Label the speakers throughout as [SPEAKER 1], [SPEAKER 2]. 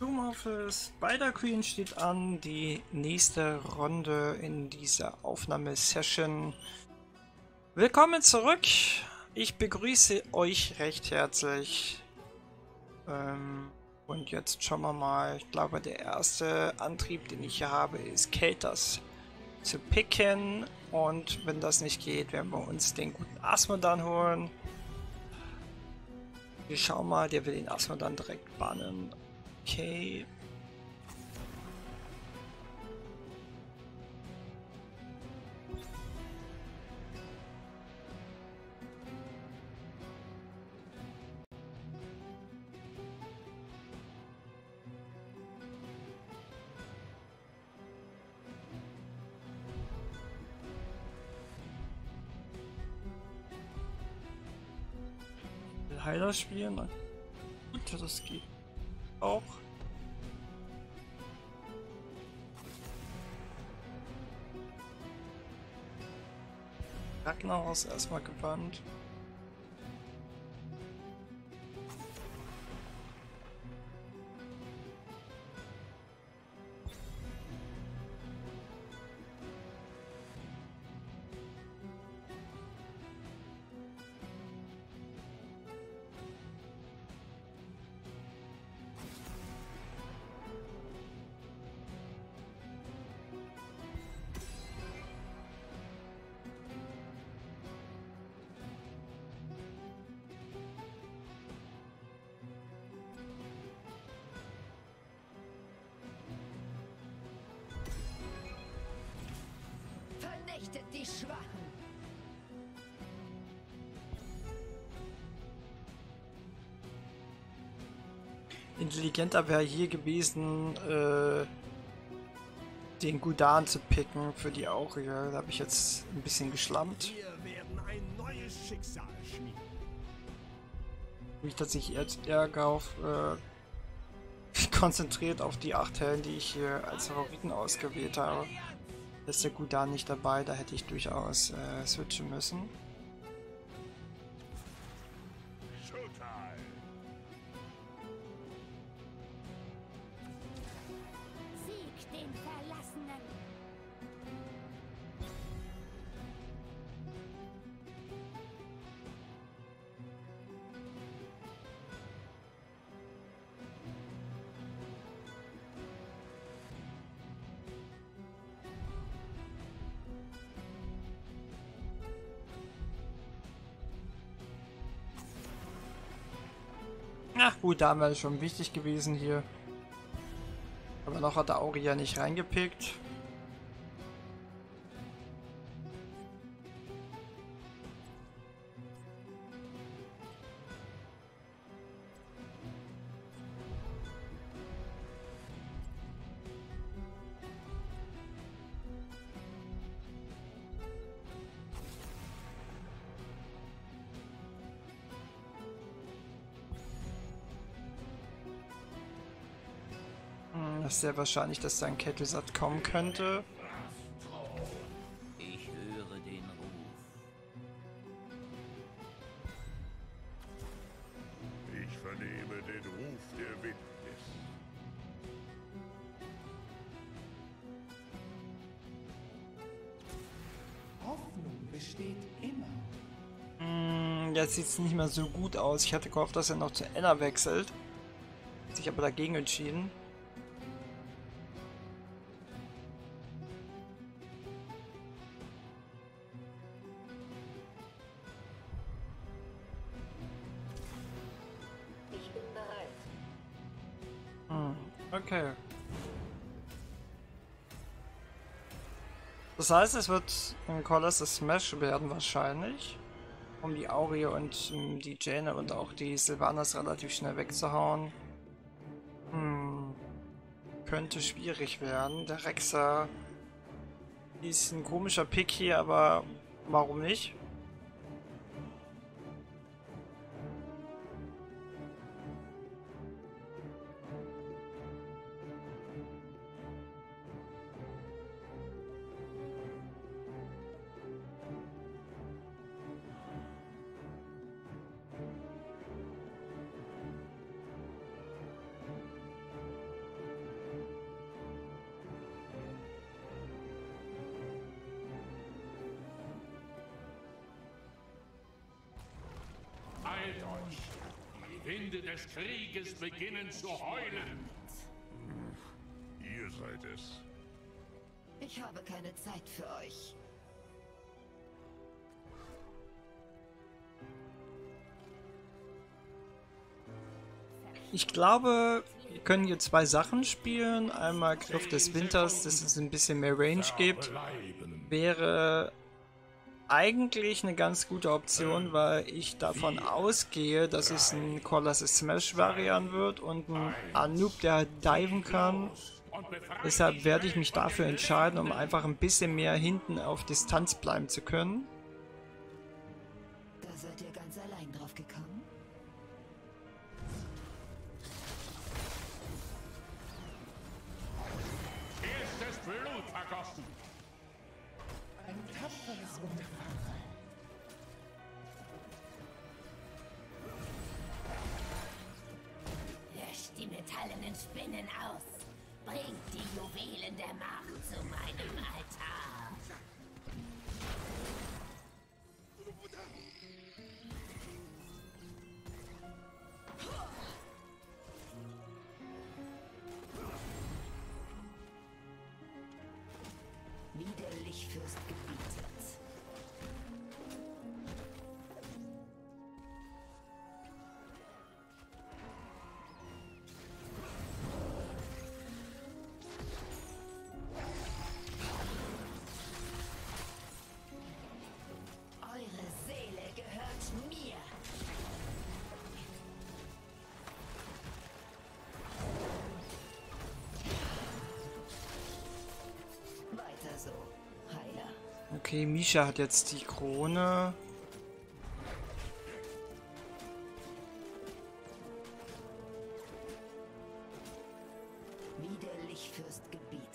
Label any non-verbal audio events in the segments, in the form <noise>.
[SPEAKER 1] Room Office bei der Queen steht an, die nächste Runde in dieser Aufnahmesession. Willkommen zurück. Ich begrüße euch recht herzlich. Ähm, und jetzt schauen wir mal. Ich glaube, der erste Antrieb, den ich hier habe, ist Katers zu picken. Und wenn das nicht geht, werden wir uns den guten Asmodan holen. Wir schauen mal, der will den Asmodan direkt bannen. Okay. Heiler spielen? Gut, das geht auch. Ragnaros erstmal gebannt. Intelligenter wäre hier gewesen, äh, den Gudan zu picken für die Aurie. Da habe ich jetzt ein bisschen geschlampt.
[SPEAKER 2] Wir werden ein neues Schicksal schmieden.
[SPEAKER 1] Mich tatsächlich jetzt eher auf, äh, <laughs> konzentriert auf die acht Helden, die ich hier als Favoriten ausgewählt habe. Da ist der Gudan nicht dabei, da hätte ich durchaus äh, switchen müssen. Gut, da wäre schon wichtig gewesen hier. Aber noch hat der Auria nicht reingepickt. Das ist sehr wahrscheinlich, dass da ein Kettelsat kommen könnte.
[SPEAKER 3] Ich höre den Ruf.
[SPEAKER 2] Ich vernehme den Ruf der Wildnis.
[SPEAKER 4] Hoffnung besteht immer.
[SPEAKER 1] Hm, Jetzt sieht es nicht mehr so gut aus. Ich hatte gehofft, dass er noch zu Enna wechselt. Hat sich aber dagegen entschieden. Das heißt, es wird ein Colossus Smash werden wahrscheinlich. Um die Aurie und ähm, die Jane und auch die Sylvanas relativ schnell wegzuhauen. Hm. Könnte schwierig werden. Der Rexer ist ein komischer Pick hier, aber warum nicht?
[SPEAKER 5] Winde des Krieges beginnen zu heulen.
[SPEAKER 2] Ihr seid es.
[SPEAKER 6] Ich habe keine Zeit für euch.
[SPEAKER 1] Ich glaube, wir können hier zwei Sachen spielen. Einmal Griff des Winters, dass es ein bisschen mehr Range gibt. Wäre eigentlich eine ganz gute Option, weil ich davon ausgehe, dass es ein Colossus Smash Variant wird und ein Anub, der halt diven kann. Deshalb werde ich mich dafür entscheiden, um einfach ein bisschen mehr hinten auf Distanz bleiben zu können.
[SPEAKER 6] Bringt die Juwelen der Macht zu meinem Altar.
[SPEAKER 1] Okay, Misha hat jetzt die Krone.
[SPEAKER 6] Wie der Lichtfürst gebietet.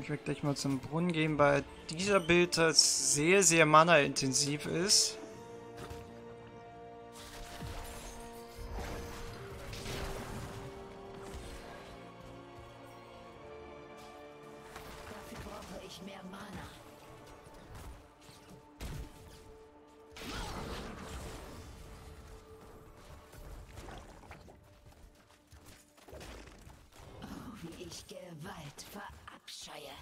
[SPEAKER 1] Ich werde gleich mal zum Brunnen gehen, weil dieser Bild das sehr, sehr mana-intensiv ist.
[SPEAKER 6] Ich Gewalt verabscheue.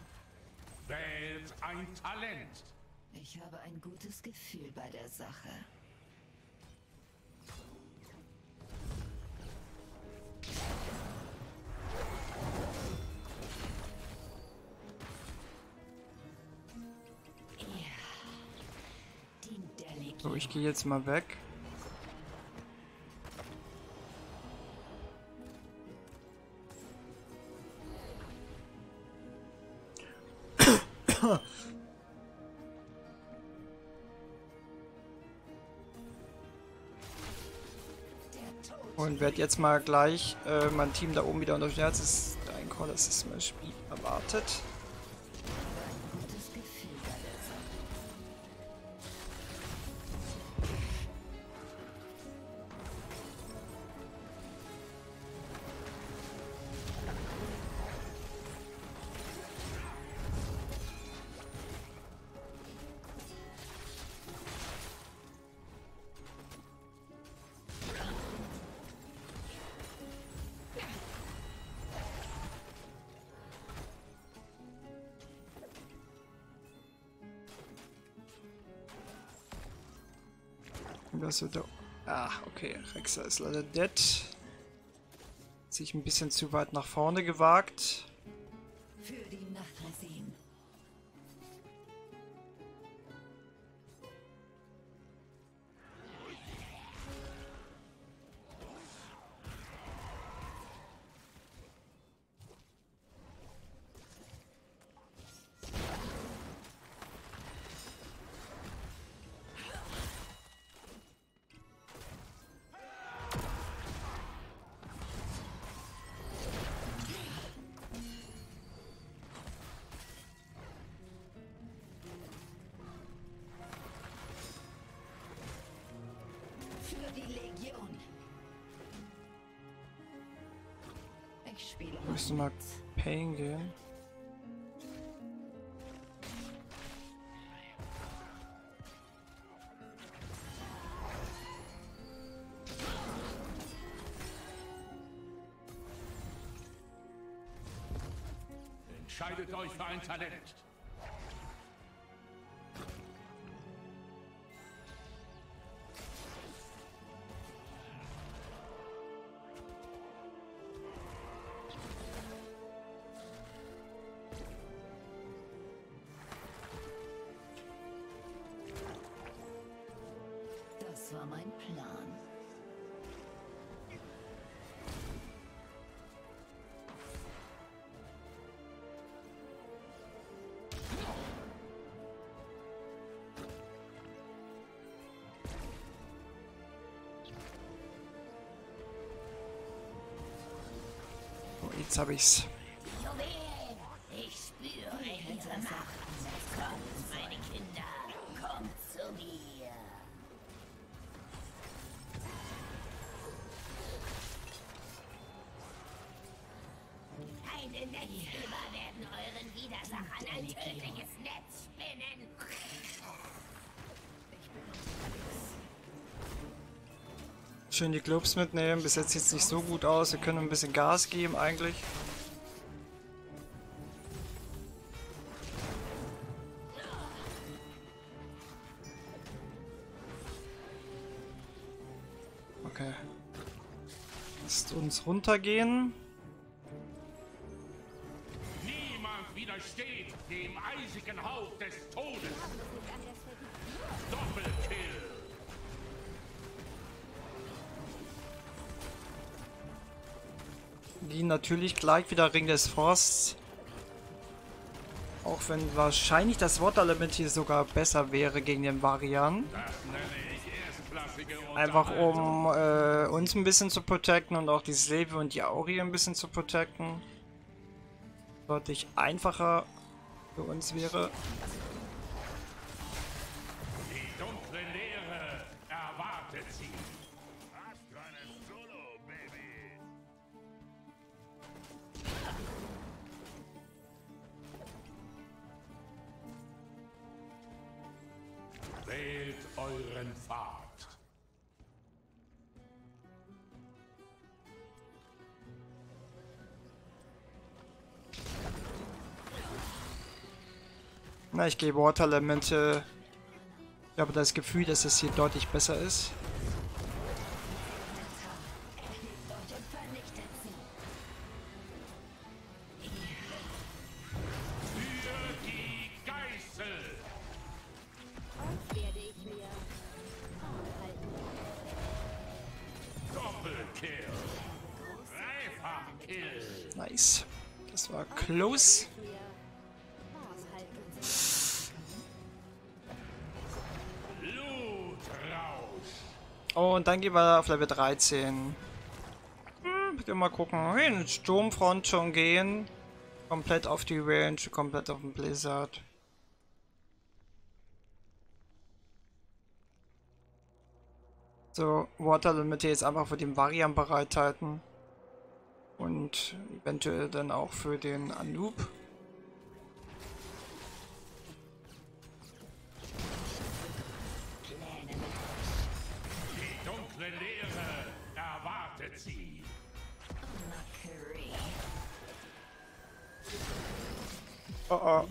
[SPEAKER 5] Wählt ein Talent.
[SPEAKER 6] Ich habe ein gutes Gefühl bei der Sache. Ja. Dient der Legion.
[SPEAKER 1] So, ich gehe jetzt mal weg. Werde jetzt mal gleich äh, mein Team da oben wieder unterstützen. Es ist ein Call, das ist mein Spiel erwartet. Das wird. Ah, okay. Rexa ist leider dead. Sich ein bisschen zu weit nach vorne gewagt.
[SPEAKER 6] Für die Nachresehen.
[SPEAKER 1] mal Pain gehen.
[SPEAKER 5] Entscheidet euch für ein Talent.
[SPEAKER 1] So, Schön die Globes mitnehmen. Bis jetzt sieht es nicht so gut aus. Wir können ein bisschen Gas geben eigentlich. Okay. Lasst uns runtergehen. Natürlich gleich wieder Ring des Frosts. Auch wenn wahrscheinlich das Water-Element hier sogar besser wäre gegen den Varian. Einfach um äh, uns ein bisschen zu protecten und auch die Silve und die Auri ein bisschen zu protecten. Deutlich einfacher für uns wäre.
[SPEAKER 5] Euren Pfad.
[SPEAKER 1] Na, ich gebe Water-Elemente. Ich habe das Gefühl, dass es hier deutlich besser ist. Nice. Das war close. Oh, und dann gehen wir auf Level 13. Hm, wir mal gucken. Hin, Sturmfront schon gehen. Komplett auf die Range, komplett auf den Blizzard. So, Water Limit jetzt einfach für den Varian bereithalten. Und eventuell dann auch für den Anub.
[SPEAKER 5] Die dunkle Leere erwartet sie.
[SPEAKER 6] Mockery.
[SPEAKER 1] Oh oh.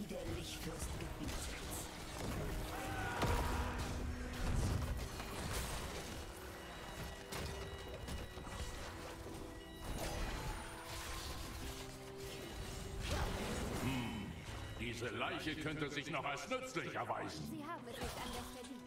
[SPEAKER 5] Diese Leiche könnte sich noch als nützlich erweisen.
[SPEAKER 7] Sie haben es nicht anders verdient.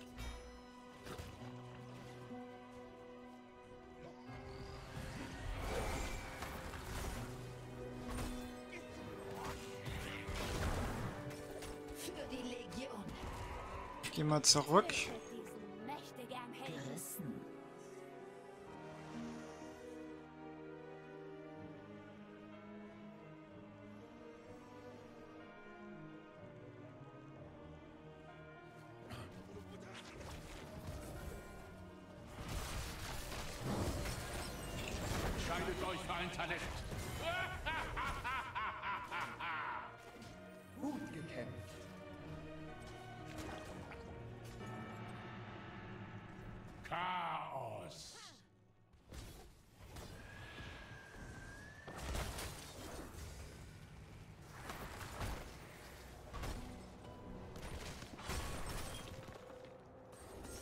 [SPEAKER 6] Für die Legion.
[SPEAKER 1] Ich gehe mal zurück.
[SPEAKER 5] haltet euch für ein Talent. <laughs>
[SPEAKER 4] Gut gekämpft.
[SPEAKER 5] Chaos.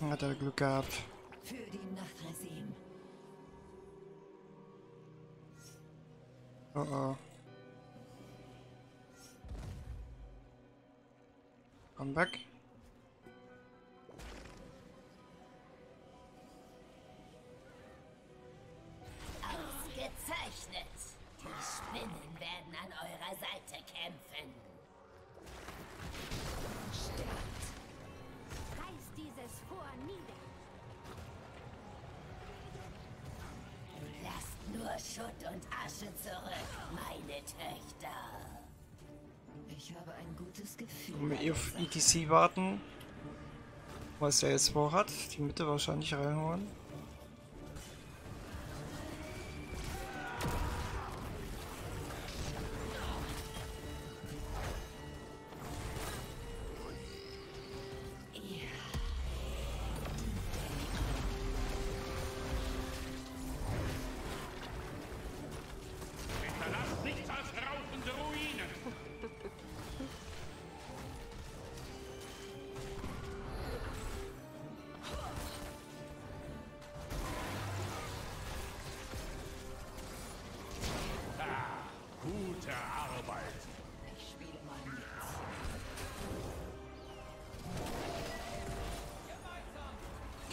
[SPEAKER 1] Hat er Glück gehabt. Oh oh. Komm
[SPEAKER 8] Ich habe ein gutes Gefühl.
[SPEAKER 1] Wenn wir eh auf ETC warten. Was er jetzt vorhat. Die Mitte wahrscheinlich reinholen.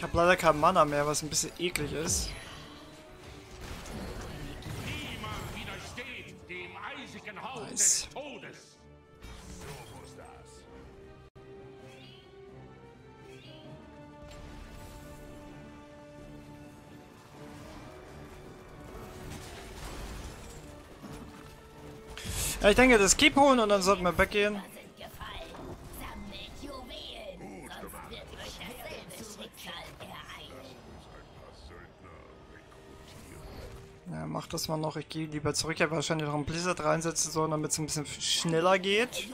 [SPEAKER 1] Habe leider kein Mana mehr, was ein bisschen eklig ist. Ja, ich denke, das Keep holen und dann sollten wir weggehen. Das mal noch. Ich gehe lieber zurück. Ich hätte wahrscheinlich noch einen Blizzard reinsetzen sollen, damit es ein bisschen schneller geht.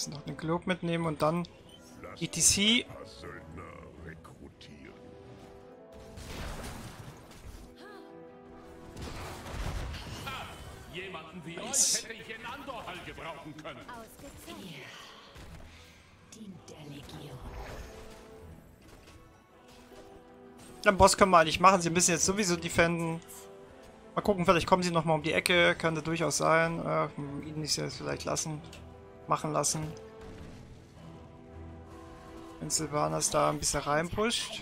[SPEAKER 1] Wenigstens noch den Globe mitnehmen und dann ETC.
[SPEAKER 5] Jemanden wie
[SPEAKER 1] Nice.
[SPEAKER 5] euch hätte ich in Andorhall gebrauchen können.
[SPEAKER 7] Ausgezeichnet.
[SPEAKER 8] Dient der Legion.
[SPEAKER 1] Den Boss können wir eigentlich machen. Sie müssen jetzt sowieso defenden. Mal gucken, vielleicht kommen sie nochmal um die Ecke. Könnte durchaus sein. Äh, ihn nicht jetzt vielleicht lassen. Machen lassen. Wenn Sylvanas da ein bisschen reinpusht.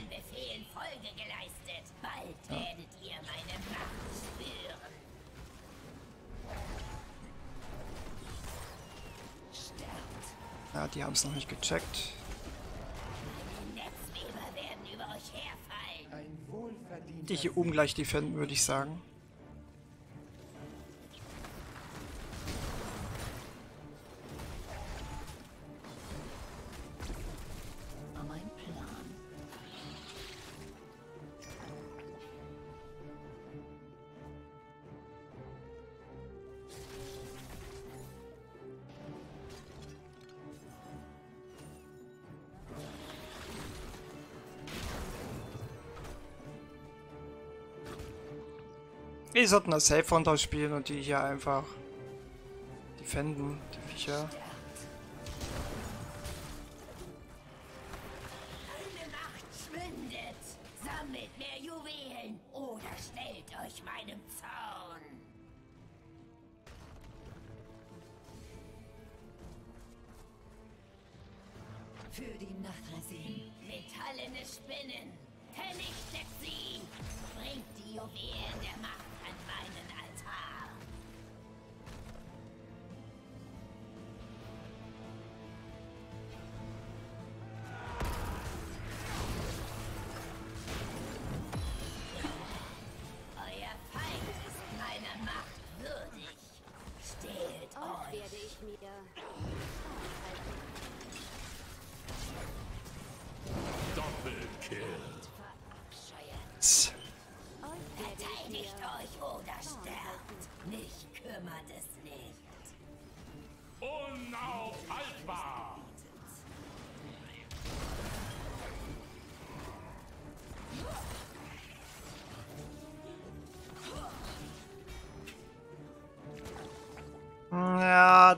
[SPEAKER 1] Ja, die haben es noch nicht gecheckt.
[SPEAKER 8] Die
[SPEAKER 1] hier oben gleich defenden, würde ich sagen. Sollten das Safe runterspielen und die hier einfach defenden, die Viecher.
[SPEAKER 8] Meine Macht schwindet. Sammelt mehr Juwelen oder stellt euch meinem Zorn. Für die Nachresim. Metallene Spinnen. Vernichtet sie. Bringt die Juwelen der Macht ich mir Doppelkill. Verteidigt
[SPEAKER 7] euch oder sterbt. Mich
[SPEAKER 5] kümmert
[SPEAKER 8] es
[SPEAKER 1] nicht.
[SPEAKER 5] Unaufhaltbar.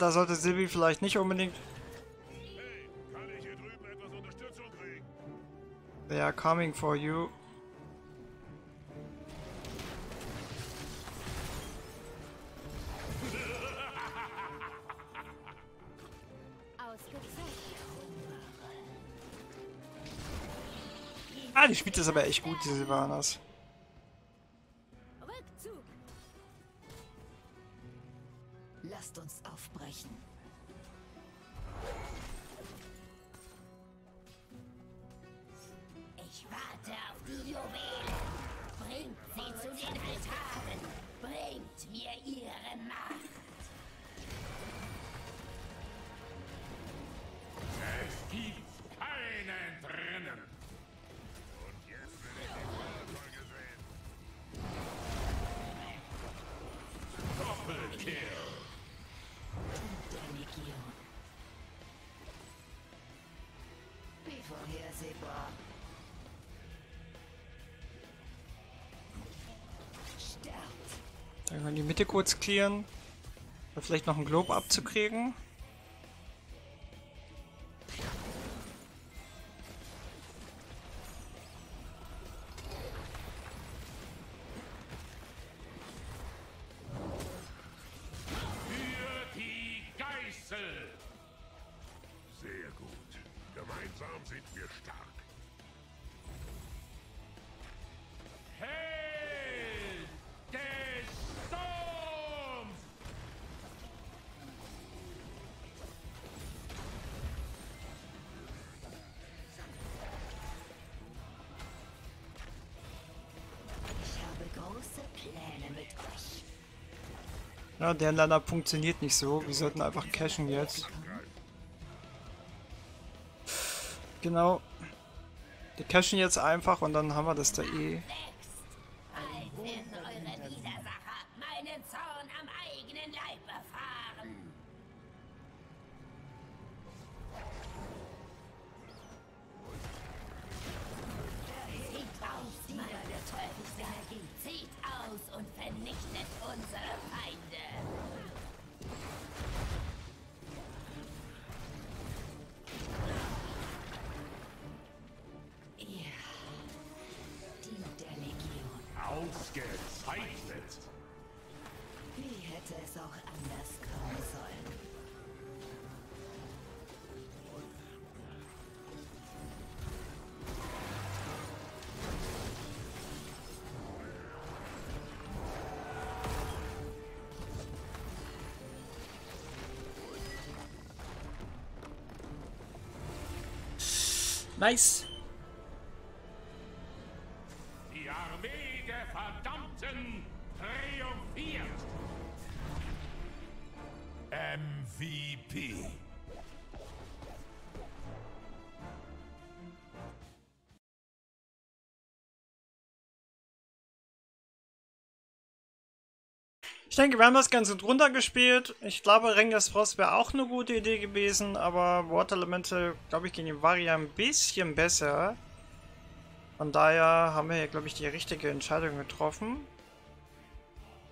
[SPEAKER 1] Da sollte Silvi vielleicht nicht unbedingt. They are coming for you. Ah, die spielt das aber echt gut, diese Silvanas.
[SPEAKER 6] Sterbt.
[SPEAKER 1] Dann können wir die Mitte kurz. Oder vielleicht noch einen Globe abzukriegen. Ja, der Lana funktioniert nicht so. Wir sollten einfach cashen jetzt. Genau. Wir cashen jetzt einfach und dann haben wir das da eh.
[SPEAKER 5] Ausgezeichnet!
[SPEAKER 6] Wie hätte es auch anders kommen sollen?
[SPEAKER 1] Nice. Ich denke, wir haben das Ganze drunter gespielt. Ich glaube, Rengas Frost wäre auch eine gute Idee gewesen, aber Water-Elemente, glaube ich, gegen die Varia ein bisschen besser. Von daher haben wir hier, glaube ich, die richtige Entscheidung getroffen.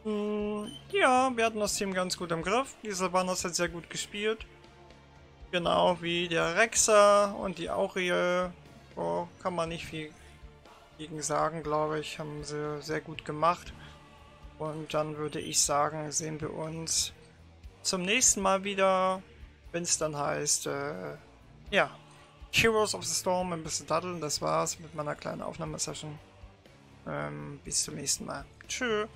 [SPEAKER 1] Hm, ja, wir hatten das Team ganz gut im Griff. Die Sylvanas hat sehr gut gespielt. Genau wie der Rexer und die Aurelie. Oh, kann man nicht viel gegen sagen, glaube ich. Haben sie sehr gut gemacht. Und dann würde ich sagen, sehen wir uns zum nächsten Mal wieder, wenn es dann heißt, äh, ja, Heroes of the Storm ein bisschen daddeln. Das war's mit meiner kleinen Aufnahmesession. Ähm, bis zum nächsten Mal. Tschüss.